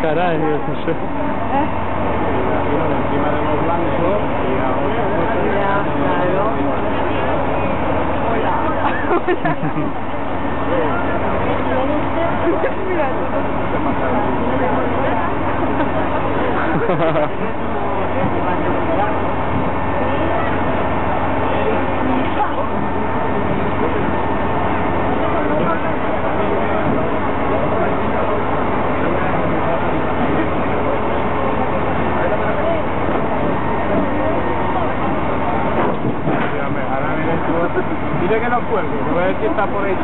Caray, Dios mío. Uno encima de los blancos y a otra Ya, claro. Mira, Dile que no cuelgue, no voy a decir está por ahí.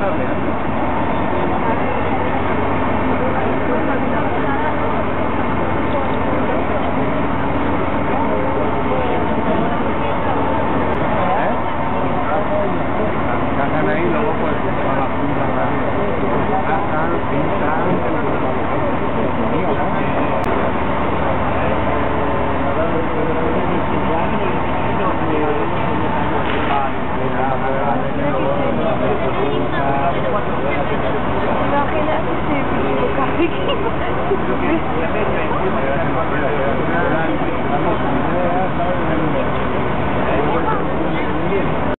La